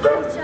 Don't